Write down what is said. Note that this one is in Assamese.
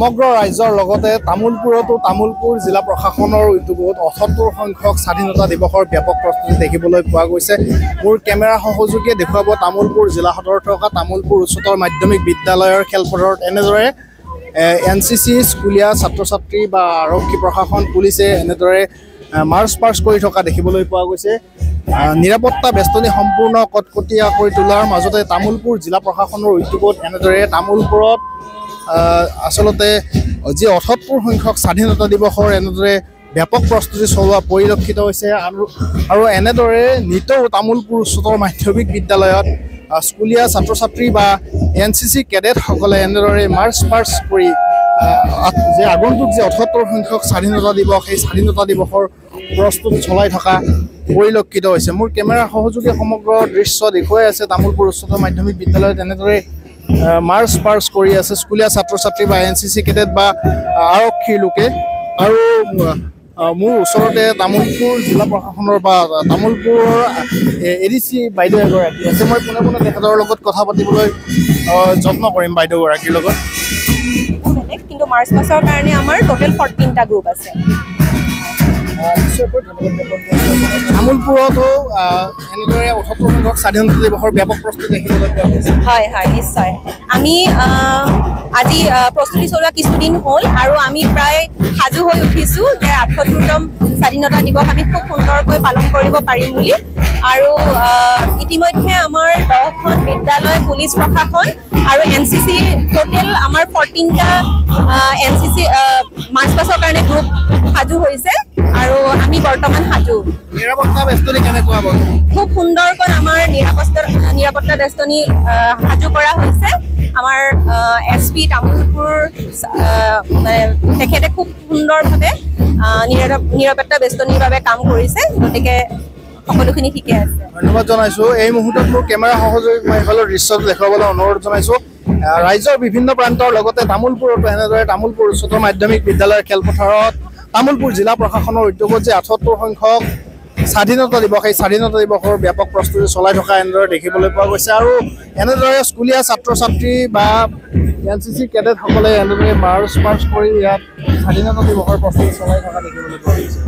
সমগ্ৰ ৰাজ্যৰ লগতে তামোলপুৰতো তামোলপুৰ জিলা প্ৰশাসনৰ উদ্যোগত অঠসত্তৰ সংখ্যক স্বাধীনতা দিৱসৰ ব্যাপক প্ৰস্তুতি দেখিবলৈ পোৱা গৈছে। মোৰ কেমেৰা সহযোগীয়ে দেখুৱাব তামোলপুৰ জিলা সদৰত থকা তামোলপুৰ উচ্চতৰ মাধ্যমিক বিদ্যালয়ৰ খেলপথাৰত। এনেদৰে এন চি চি স্কুলীয়া ছাত্ৰ ছাত্ৰী বা আৰক্ষী প্ৰশাসন পুলিচে এনেদৰে মাৰ্চ পাৰ্চ কৰি থকা দেখিবলৈ পোৱা গৈছে। আহ, নিৰাপত্তা বেষ্টনী সম্পূৰ্ণ কটকটীয়া কৰি তোলাৰ মাজতে তামোলপুৰ জিলা প্ৰশাসনৰ উদ্যোগত এনেদৰে তামোলপুৰত আহ, আচলতে যি অঠসত্তৰ সংখ্যক স্বাধীনতা দিৱসৰ এনেদৰে ব্যাপক প্ৰস্তুতি চলোৱা পৰিলক্ষিত হৈছে আৰু আৰু এনেদৰে নিতৌ তামোলপুৰ উচ্চতৰ মাধ্যমিক বিদ্যালয়ত স্কুলীয়া ছাত্ৰ ছাত্ৰী বা এন চি চি কেডেটসকলে এনেদৰে মাৰ্চ পাৰ্চ কৰি যে আগন্তুক যে অঠসত্তৰ সংখ্যক স্বাধীনতা দিৱস সেই স্বাধীনতা দিৱসৰ প্ৰস্তুতি চলাই থকা পৰিলক্ষিত হৈছে। মোৰ কেমেৰা সহযোগী সমগ্ৰ দৃশ্য দেখুৱাই আছে। তামোলপুৰ উচ্চতৰ মাধ্যমিক বিদ্যালয়ত এনেদৰে মাৰ্চ পাৰ্চ কৰি আছে স্কুলীয়া ছাত্ৰ ছাত্ৰী বা এন চি চি কেডেট বা আৰক্ষীৰ লোকে। আৰু মোৰ ওচৰতে তামোলপুৰ জিলা প্ৰশাসনৰ বা তামোলপুৰৰ এ ডি চি বাইদেউ এগৰাকী আছে। মই পোনে পোনে তেখেতৰ লগত কথা পাতিবলৈ যত্ন কৰিম বাইদেউগৰাকীৰ লগত। কিন্তু মাৰ্চ পাছৰ কাৰণে আমাৰ টোটেল ফৰ্টিনটা গ্ৰুপ আছে। তামোলপুৰতো এনেদৰে সংখ্যক স্বাধীনতা দিৱসৰ ব্যাপক প্ৰস্তুতি দেখিবলৈ হয় হয় নিশ্চয়। আমি আজি প্ৰস্তুতি চলোৱা কিছুদিন হ'ল আৰু আমি প্ৰায় সাজু হৈ উঠিছোঁ যে আঠসত্তৰতম স্বাধীনতা দিৱস আমি খুব সুন্দৰকৈ পালন কৰিব পাৰিম বুলি। আৰু ইতিমধ্যে আমাৰ দহখন বিদ্যালয় পুলিচ প্ৰশাসন আৰু এন চি চি টোটেল আমাৰ ফৰ্টিনটা এন চি চি মাৰ্চ পাছৰ কাৰণে গ্ৰুপ সাজু হৈছে। আৰু আমি বৰ্তমান সাজু। নিৰাপত্তা বেষ্টনী কেনেকুৱা বাৰু খুব সুন্দৰকৈ আমাৰ নিৰাপত্তা নিৰাপত্তা বেষ্টনী সাজু কৰা হৈছে। আমাৰ এছ পি তামোলপুৰ মানে তেখেতে খুব সুন্দৰভাৱে নিৰাপত্তা বেষ্টনীৰ বাবে কাম কৰিছে। গতিকে সকলোখিনি ঠিকে আছে। ধন্যবাদ জনাইছো। এই মুহূৰ্তত মোৰ কেমেৰা সহযোগী মই এইফালৰ দৃশ্যটো দেখুৱাবলৈ অনুৰোধ জনাইছো। ৰাজ্যৰ বিভিন্ন প্ৰান্তৰ লগতে তামোলপুৰতো এনেদৰে তামোলপুৰ উচ্চতৰ মাধ্যমিক বিদ্যালয়ৰ খেলপথাৰত তামোলপুৰ জিলা প্ৰশাসনৰ উদ্যোগত যে আঠসত্তৰ সংখ্যক স্বাধীনতা দিৱস এই স্বাধীনতা দিৱসৰ ব্যাপক প্ৰস্তুতি চলাই থকা এনেদৰে দেখিবলৈ পোৱা গৈছে আৰু এনেদৰে স্কুলীয়া ছাত্ৰ ছাত্ৰী বা এন চি চি কেডেটসকলে এনেদৰে মাৰ্চ পাৰ্চ কৰি ইয়াত স্বাধীনতা দিৱসৰ প্ৰস্তুতি চলাই থকা দেখিবলৈ পোৱা গৈছে।